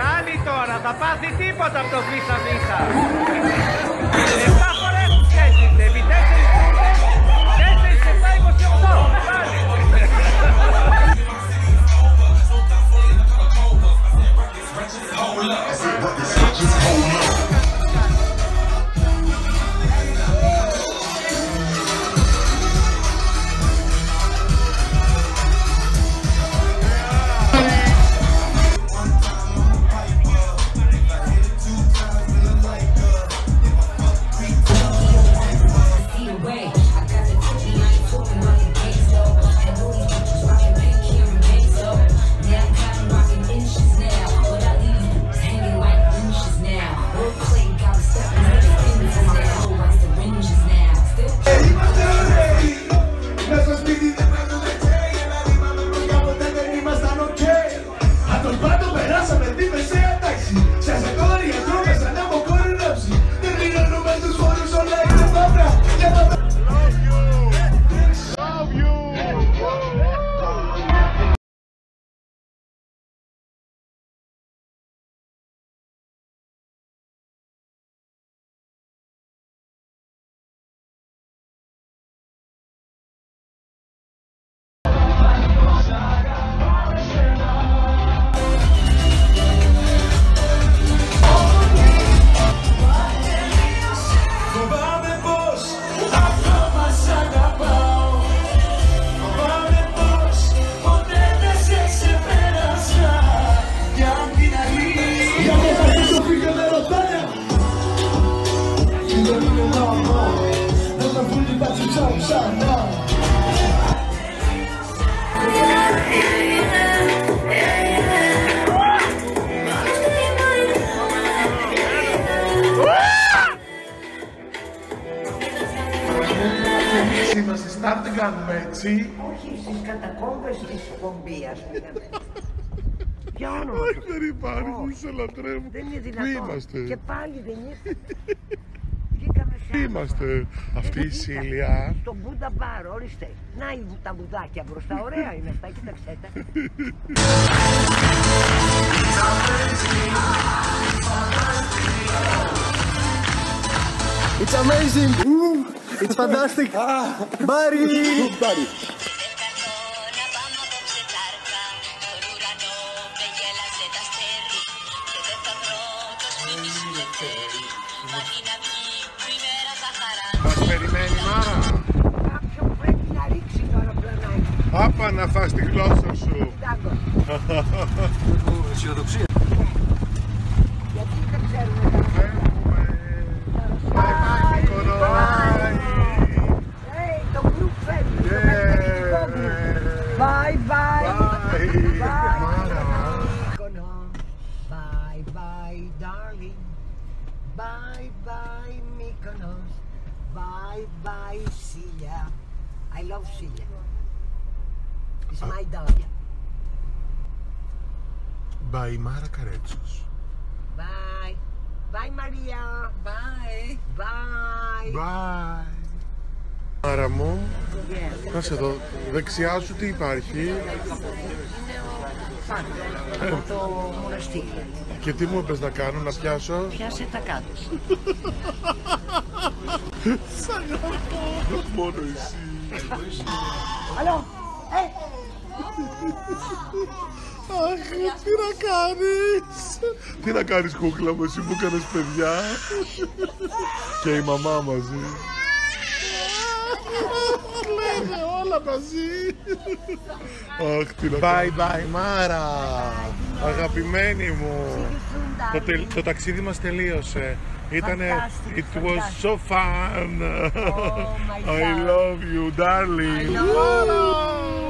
Κάνει τώρα, θα πάθει τίποτα από το βίσα βίσα. Είμαστε start δεν κάνουμε έτσι Όχι, στις κατακόμβες της Πομπίας πήγαμε. Για όνομα Όχι, τους. δεν υπάρχει, Όχι. σε λατρεύω. Δεν είναι Πού δυνατόν. είμαστε, Και πάλι δεν ήρθε. Βγήκαμε σε πού άλλο είμαστε, πράγμα. αυτή Δεν η βγήκαμε. Σίλια. Στο Μπούντα Μπαρ, ορίστε. Να οι βου- τα βουδάκια μπροστά, ωραία είναι αυτά, κοίταξέ τα. It's amazing. It's fantastic. Barry. Barry. να πάμε απόψε τσάρκα Στον ουρανό με γέλασε τα αστέρι Και δεν θα βρω το σπίτι σου λεπτέρι Μας την αυγή που η μέρα θα χαρά Μας περιμένει η Μάρα. Κάποιον πρέπει να ρίξει το αεροπλανάκι. Άπα να φας τη γλώσσα σου. Τάγκο. Αισιοδοξία. Γιατί δεν ξέρουμε bye. Bye. Bye. Going. Bye bye, darling. Bye bye, Mykonos. Bye bye, Celia. I love Celia. It's my ah. dog. Bye, Mara Caretzos. Bye. Bye, Maria. Bye. Bye. Bye. Maramon. Να σε δω. Δεξιά σου τι υπάρχει; Πάνω από το μοναστήρι. και τι μου είπες να κάνω, να πιάσω; Πιάσε τα κάτω. Μόνο εσύ. Αλλό. Ε, Αχ, τι να κάνεις; Τι να κάνεις κούκλα μου, εσύ που έκανες παιδιά; Και η μαμά μαζί Λένε όλα μαζί. Αχ, τι να Bye bye Μάρα. Αγαπημένη μου. Το, τελ- το ταξίδι μας τελείωσε. Ήτανε Fantastic, It was so fun. My I God. love you darling. I love you.